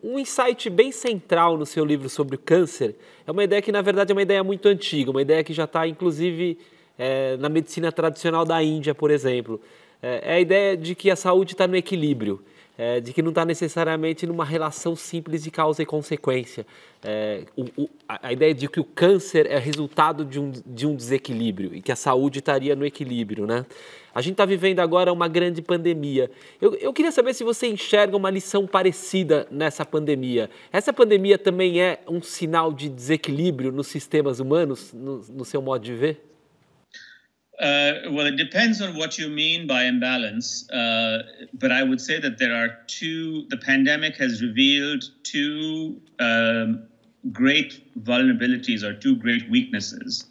Um insight bem central no seu livro sobre o câncer é uma ideia que, na verdade, é uma ideia muito antiga, uma ideia que já está, inclusive, é, na medicina tradicional da Índia, por exemplo. É, é a ideia de que a saúde está no equilíbrio é, de que não está necessariamente numa relação simples de causa e consequência. É, o, o, a ideia de que o câncer é resultado de um, de um desequilíbrio e que a saúde estaria no equilíbrio, né? A gente está vivendo agora uma grande pandemia. Eu, eu queria saber se você enxerga uma lição parecida nessa pandemia. Essa pandemia também é um sinal de desequilíbrio nos sistemas humanos, no, no seu modo de ver? Uh, well, it depends on what you mean by imbalance. Uh, but I would say that there are two, the pandemic has revealed two um, great vulnerabilities or two great weaknesses.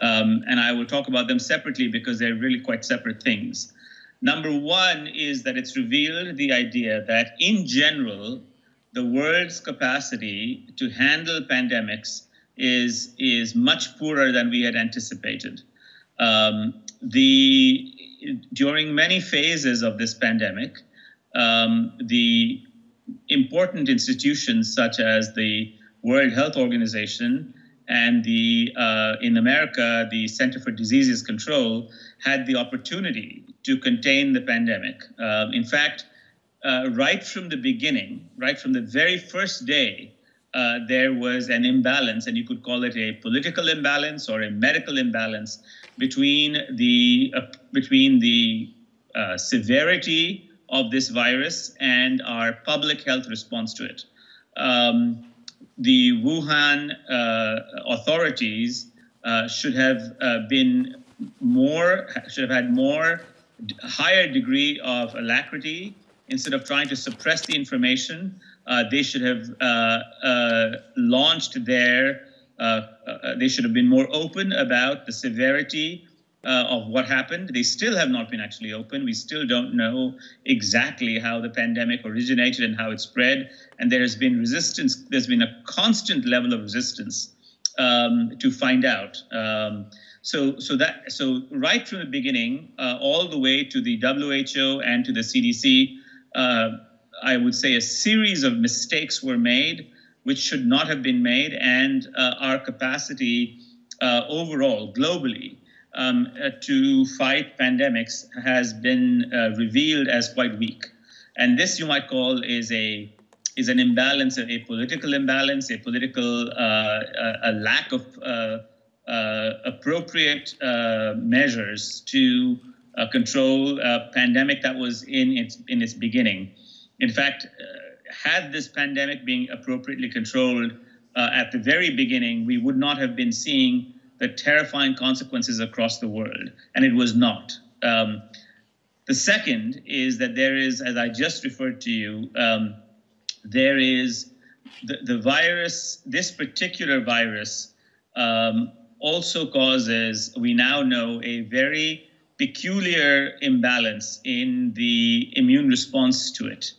Um, and I will talk about them separately because they're really quite separate things. Number one is that it's revealed the idea that, in general, the world's capacity to handle pandemics is, is much poorer than we had anticipated. Um, the during many phases of this pandemic, um, the important institutions such as the World Health Organization and the uh, in America the Center for Diseases Control had the opportunity to contain the pandemic. Um, in fact, uh, right from the beginning, right from the very first day, uh, there was an imbalance, and you could call it a political imbalance or a medical imbalance between the uh, between the uh, severity of this virus and our public health response to it. Um, the Wuhan uh, authorities uh, should have been more should have had more higher degree of alacrity instead of trying to suppress the information. Uh, they should have launched their uh, uh, they should have been more open about the severity uh, of what happened. They still have not been actually open. We still don't know exactly how the pandemic originated and how it spread. And there has been resistance, there's been a constant level of resistance um, to find out. Um, so, so that so right from the beginning, uh, all the way to the WHO and to the CDC, uh, I would say a series of mistakes were made which should not have been made, and uh, our capacity uh, overall, globally, um, uh, to fight pandemics has been uh, revealed as quite weak. And this, you might call, is a is an imbalance, a political imbalance, a political uh, a lack of uh, appropriate measures to control a pandemic that was in its in its beginning. In fact, had this pandemic been appropriately controlled uh, at the very beginning, we would not have been seeing the terrifying consequences across the world, and it was not. Um, the second is that there is, as I just referred to you, um, there is the, the, virus, this particular virus um, also causes, we now know, a very peculiar imbalance in the immune response to it.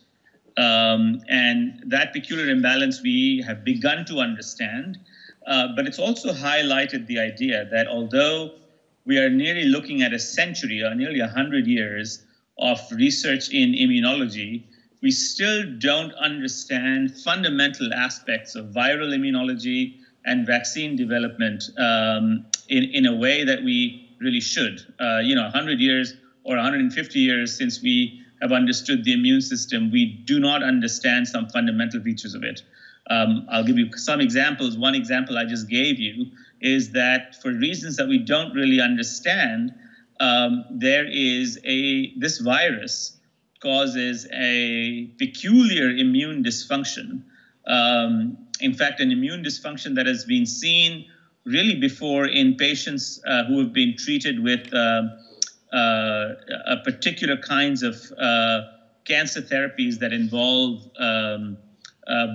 Um, and that peculiar imbalance we have begun to understand. Uh, but it's also highlighted the idea that although we are nearly looking at a century or nearly 100 years of research in immunology, we still don't understand fundamental aspects of viral immunology and vaccine development um, in, in a way that we really should. Uh, you know, 100 years or 150 years since we have understood the immune system, we do not understand some fundamental features of it. Um, I'll give you some examples. One example I just gave you is that for reasons that we don't really understand, um, there is a this virus causes a peculiar immune dysfunction. Um, in fact, an immune dysfunction that has been seen really before in patients uh, who have been treated with uh, uh, particular kinds of uh, cancer therapies that involve um,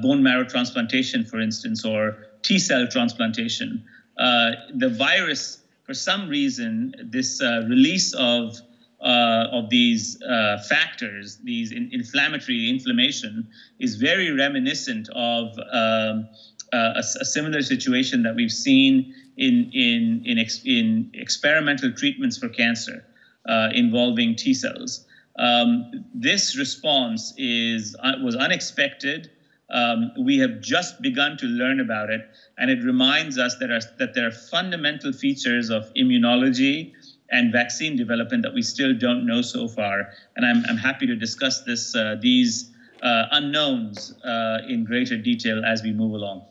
bone marrow transplantation, for instance, or T cell transplantation. the virus, for some reason, this release of uh, of these uh, factors, these in inflammatory inflammation, is very reminiscent of um, a, a, similar situation that we've seen in in in, ex in experimental treatments for cancer uh, involving T cells. Um, this response is uh, was unexpected. Um, we have just begun to learn about it, and it reminds us that, are, that there are fundamental features of immunology and vaccine development that we still don't know so far. And I'm, I'm happy to discuss this, uh, these uh, unknowns uh, in greater detail as we move along.